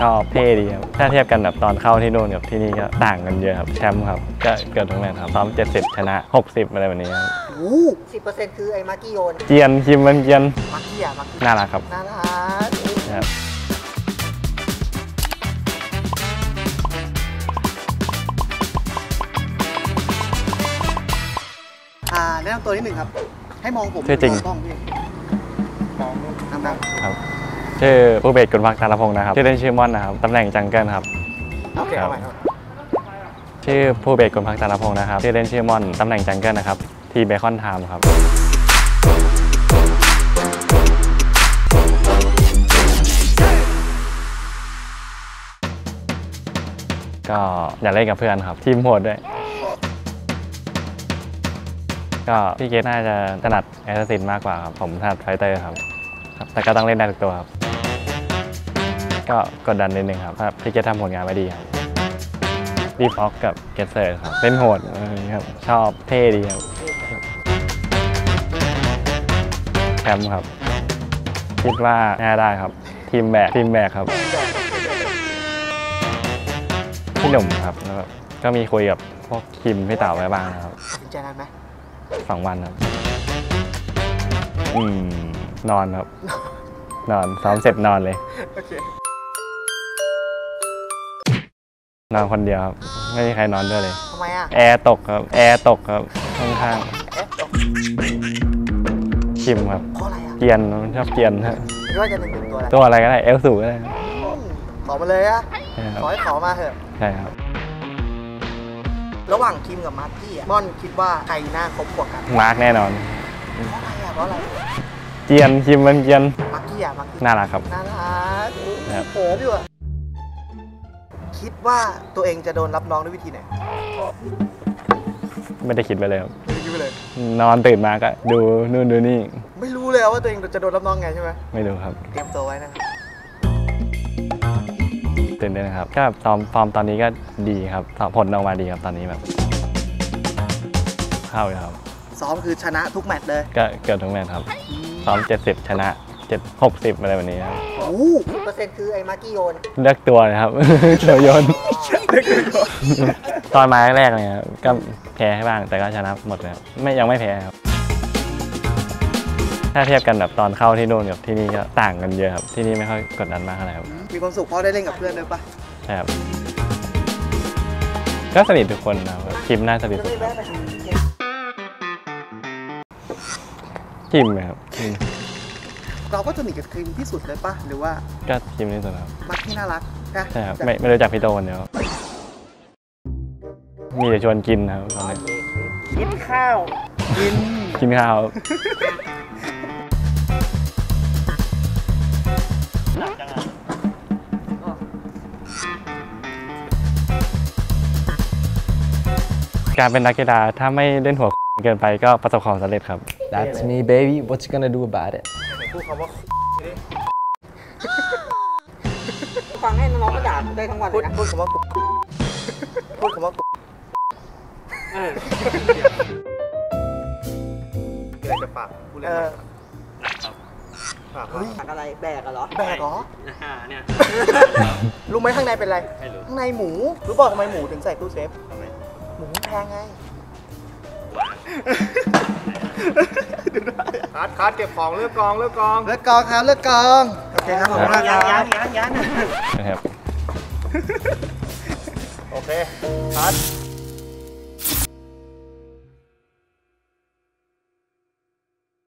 ชอบเท่ดีครับถ้าเทียบกันแบบตอนเข้าที่นู่นกับที่นี่ก็ต่างกันเยอะครับแชมป์ครับก็เกิดทุกแมตช์ครับซ้อม70 ชนะ 60 อะไรแบบนี้ครับโอ้สิบเปอร์เซ็นต์คือไอ้มาร์กี้โยนเกรียนคิมมันเกรียนมาร์กี้อะมาร์กี้น่ารักครับน่ารักครับอ่าแนะนำตัวนิดหนึ่งครับ ให้มองผมชื่อจริงมกล้องพี่มองทำได้ครับ ชื่อภูเบศกุลพักตาลพงศ์นะครับ ชื่อเล่นชื่อม่อนนะครับ ตำแหน่ง jungle ครับโอเคครัเอาบใหม่เอาใหม่ชื่อภูเบศกุลพักตาลพงศ์นะครับ ชื่อเล่นชื่อม่อน ตำแหน่ง jungle นะครับ ทีม Bacon Time ครับก็อยากเล่นกับเพื่อนครับ ทีมโหดด้วย ก็พี่เกตน่าจะถนัด assassin มากกว่าครับ ผมถนัด fighter ครับครับแต่ก็ต้องเล่นได้ทุกตัวครับ ก็กดดันนิดนึงครับถ้าพี่เกตทำผลงานไว้ดีครับดีฟ็อกกับเกตเซอร์ครับเล่นโหดอะไรอย่างเงี้ยครับชอบเท่ดีครับแชมป์ครับคิดว่าน่าได้ครับ ทีมแบกทีมแบกครับพี่หนุ่มครับแล้วแบบก็มีคุยกับพวกคิมพี่เต๋าไว้บ้างนะครับตัดสินใจนานไหมสองวันครับอืมนอนครับ นอนซ้อมเสร็จนอนเลยโอเค นอนคนเดียวครับ ไม่มีใครนอนด้วยเลยทำไมอะ แอร์ตกครับ แอร์ตกครับ ข้างเอ๊ะจบๆคิมครับ เพราะอะไรอะเกรียนมันชอบเกรียนฮะคิดว่าจะเป็นหนึ่งตัวอะไรตัวอะไรก็ได้ เอลสูก็ได้ครับอืมขอมาเลยอะใช่ครับขอให้ขอมาเถอะ ใช่ครับ ระหว่างคิมกับมาร์กี้อะม่อนคิดว่าใครน่าคบกว่ากันมาร์กแน่นอน เพราะอะไรอะเพราะอะไรเกรียนคิมมันเกรียนมาร์กี้อะมาร์กี้น่ารักครับ น่ารักครับเขินอยู่อะ คิดว่าตัวเองจะโดนรับน้องด้วยวิธีไหนไม่ได้คิดไปเลยครับ ไม่คิดไปเลย นอนตื่นมาก็ดูนู่นดูนี่ ไม่รู้เลยว่าตัวเองจะโดนรับน้องไงใช่ไหมไม่รู้ครับ เตรียมตัวไว้นะครับตื่นเต้นนะครับ ก็ฟอร์มฟอร์มตอนนี้ก็ดีครับผลออกมาดีครับตอนนี้แบบเข้าอยู่ครับ ซ้อมคือชนะทุกแมตช์เลย ก็เกือบทุกแมตช์ครับ ซ้อม70ชนะ 7 60อะไรแบบนี้ครับโอ้สิบเปอร์เซ็นต์คือไอ้มาร์กี้โยน เลือกตัวนะครับเดี๋ยวโยนตอนมาแรกๆเนี่ยครับก็แพ้ให้บ้างแต่ก็ชนะหมดเลยครับไม่ยังไม่แพ้ครับ ถ้าเทียบกันแบบตอนเข้าที่นู่นกับที่นี่ก็ต่างกันเยอะครับ ที่นี่ไม่ค่อยกดดันมากเท่าไหร่ครับมีความสุขเพราะได้เล่นกับเพื่อนด้วยปะใช่ครับก็สนิททุกคนนะครับคิมน่าสนิทสุดครับคิมไหมครับคิม เราก็สนิทกับคิมที่สุดเลยปะหรือว่าก็คิมที่สุดครับมาร์กี้น่ารักนะใช่ครับไม่ไม่รู้จักพี่โตคนเดียวมีแต่ชวนกินนะครับตอนนี้กินข้าวกินกินข้าวการเป็นนักกีฬาถ้าไม่เล่นหัว เกินไปก็ประสบความสำเร็จครับ That's me, baby. What you gonna do about it? พูดคำว่าฟังให้น้องๆก็ด่าได้ทั้งวันเลยนะพูดคำว่าพูดคำว่าอยากจะฝากผู้เล่นฝากฝากอะไรแบกอะเหรอแบกเหรอเนี่ยรู้ไหมข้างในเป็นอะไรไม่รู้ข้างในหมูรู้เปล่าทำไมหมูถึงใส่ตู้เซฟทำไมหมูแพงไง คัดคัดเก็บของเลือกกองเลือกกอง เลิกกองครับเลิกกองโอเคครับผมครับยังยังยังยังนะครับ โอเคคัด